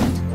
Bye.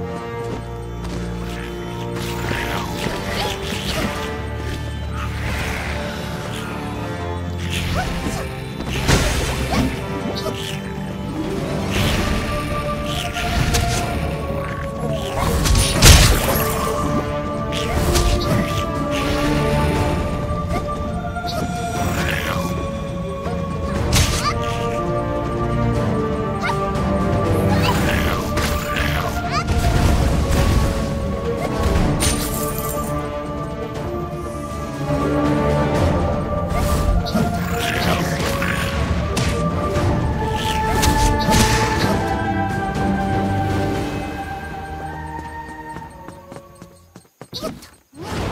Yeah.